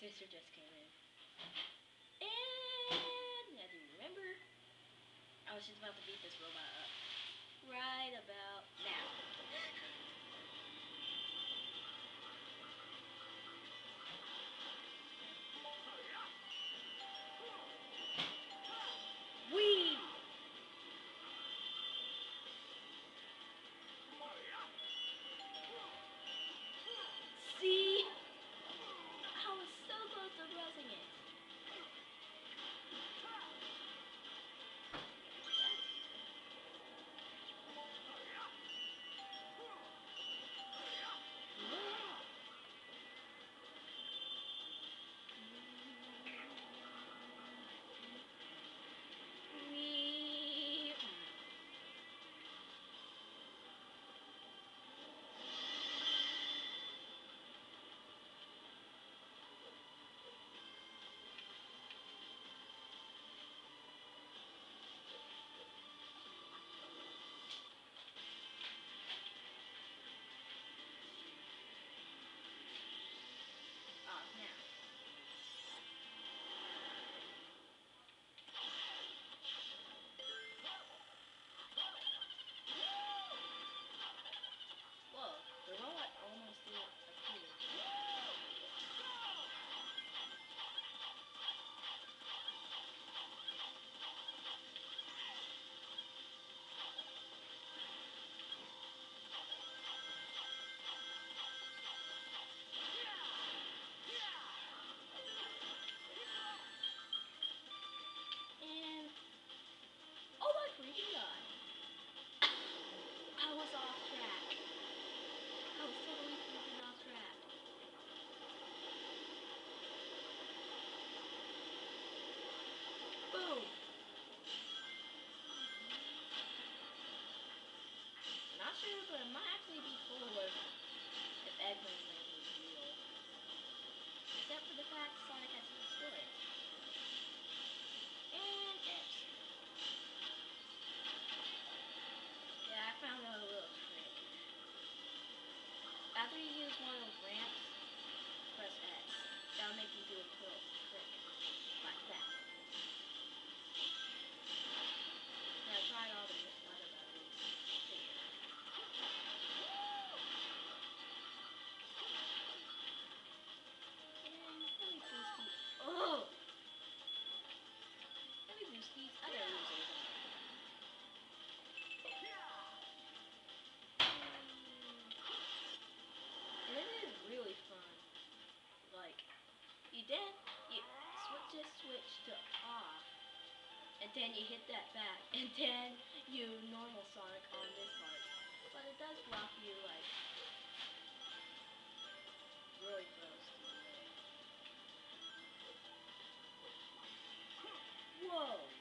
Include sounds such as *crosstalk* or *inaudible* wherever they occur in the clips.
sister just came in. And as you remember, I was just about to beat this robot up. Right about now. *laughs* After you use one of ramps, press X. That'll make you do a switch this switch to off, and then you hit that back, *laughs* and then you normal Sonic on this part. But it does block you like really close to the. Whoa.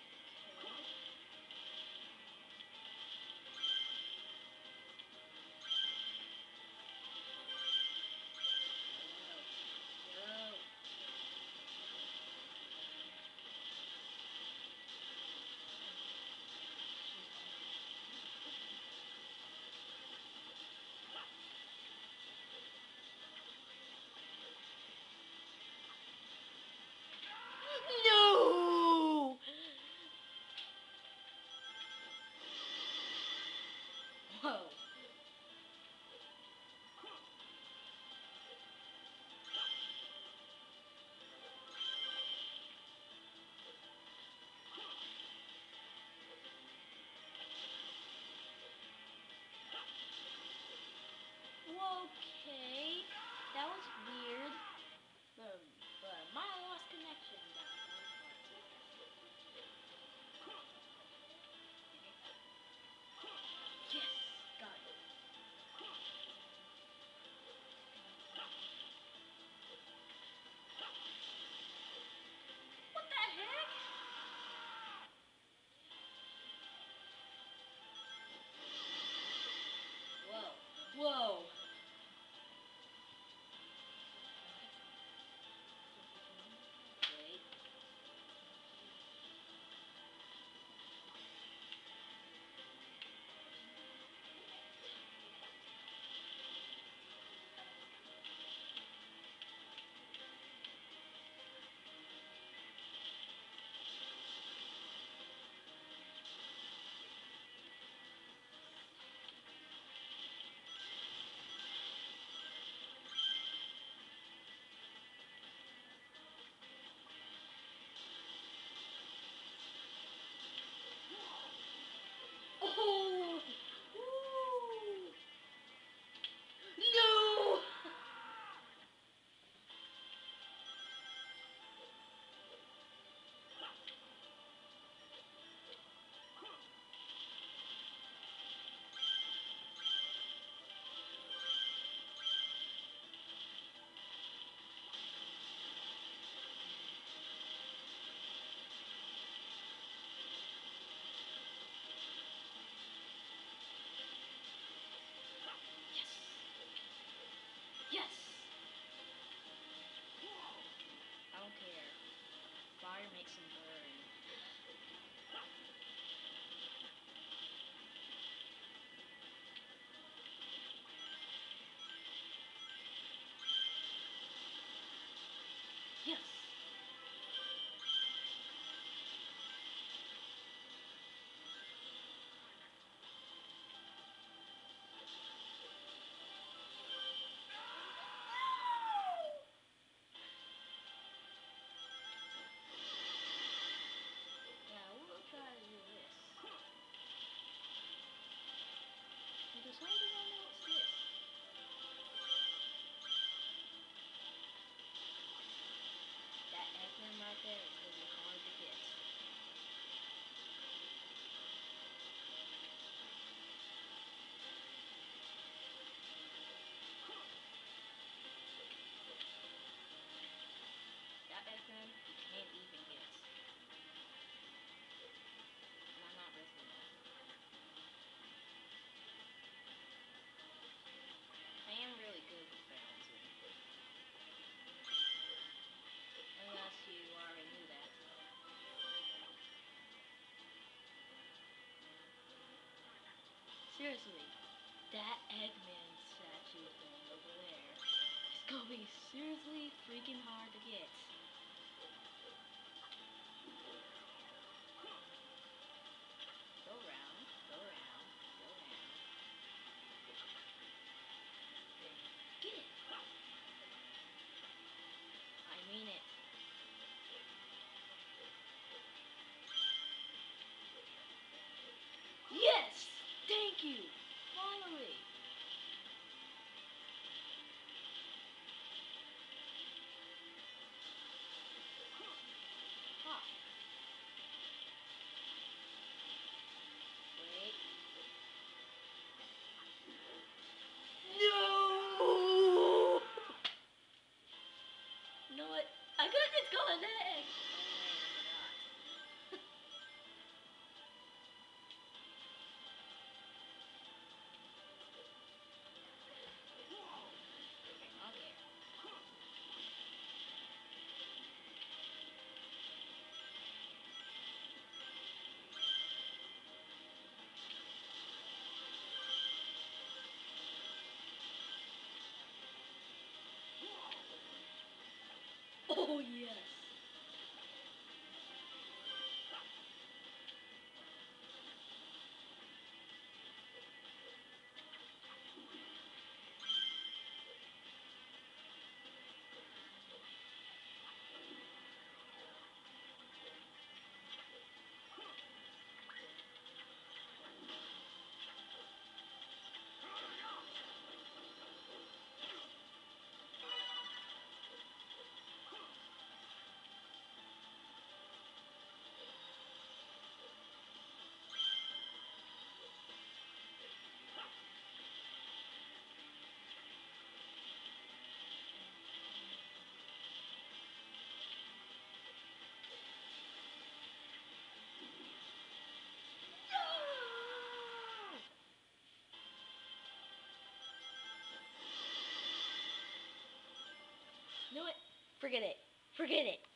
Seriously, that Eggman statue thing over there is gonna be seriously freaking hard to get. What? I could have just gone egg! Oh, 不一 Forget it. Forget it.